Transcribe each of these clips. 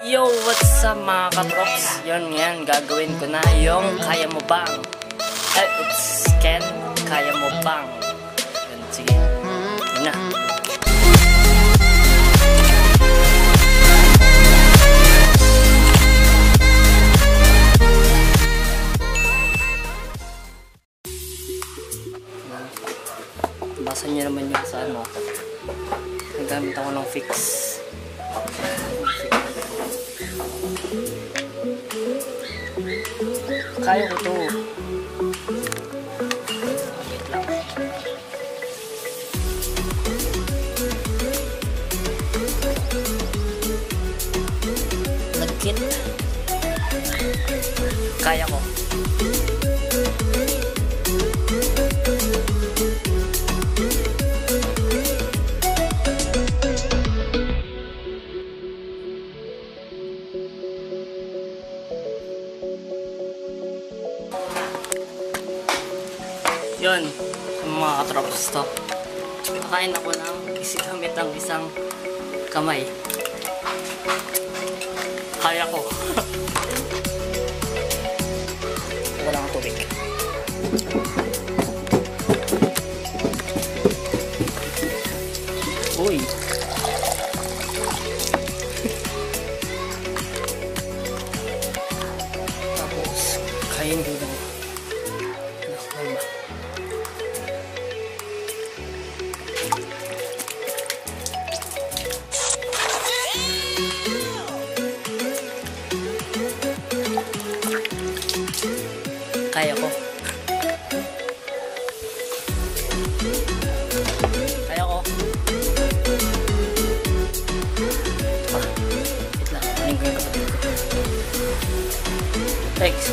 Yo, what's up mga katrops? Yun yan, gagawin ko na yung kaya mo bang? Eh, oops, Ken, kaya mo bang? Yun, sige. Yun na. Basa niyo naman yung sa ano. Nagamit ako ng fix. Kaya ko to. Wait lang. Nagkit. Kaya ko. Yun, mga katrops to. Kakain ako ng isigamit ang isang kamay. Kaya ko. Wala akong tubig. Uy! Tapos, kain ko. Kaya ko. Kaya ko. Wait lang. Ko yung kapatid ko. Thanks.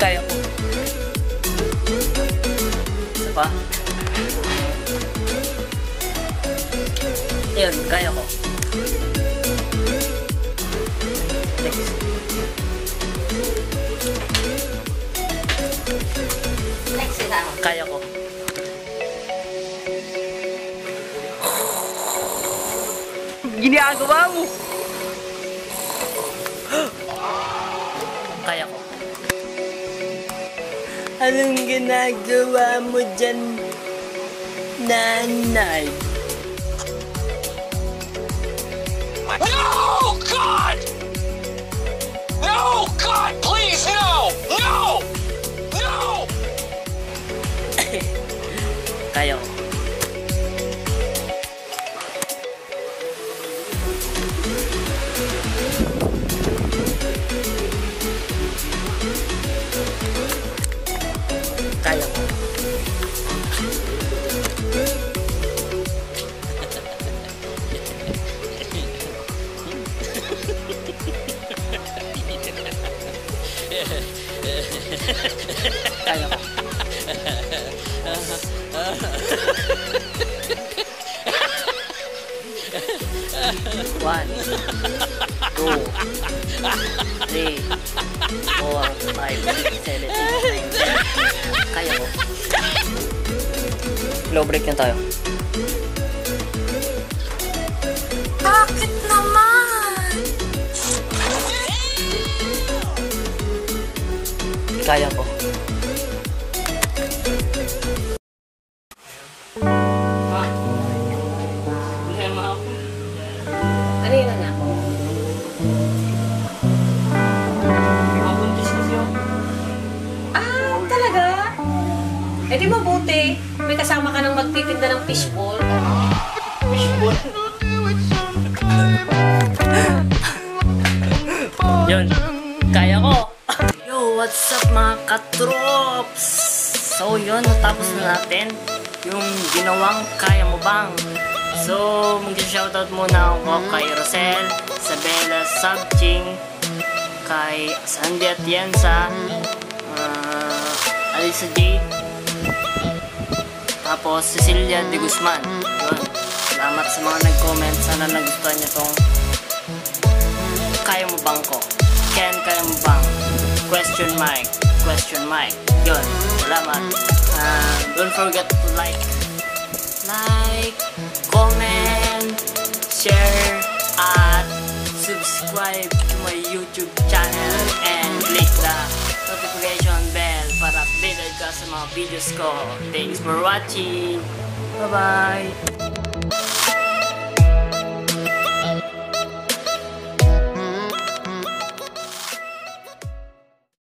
Kaya ko. Isa pa. Ayun, kaya ko. Next. Next na. Kaya ko. Ginagawa mo! Kaya ko. Anong ginagawa mo dyan, nanay? Oh, God! Kaya ko. One, two, three, four, five, six, seven, eight, nine. Kaya ko. Low break na tayo. Bakit Kaya ko. Ako. Ano yun anak? Mabuntis kasi ako. Ah, talaga? Eh di mabuti. May kasama ka nang magtitinda ng fishball. Fishball. Yun. Kaya ko. What's up mga katrops? So yun, natapos na natin yung ginawang kaya mo bang. So, mag-shoutout muna ako kay Rosel, Isabella Sabching, kay Sandy Atienza, uh, Alisa Jade, tapos Cecilia De Guzman. Yun. Salamat sa mga nag-comment. Sana nagustuhan niyo tong kaya mo bang ko? Ken, kaya mo bang? Question mark. Question mark. Yun. Salamat. Uh, don't forget to like, like, comment, share, at subscribe to my YouTube channel and click the notification bell para updated ka sa mga videos ko. Thanks for watching. Bye-bye!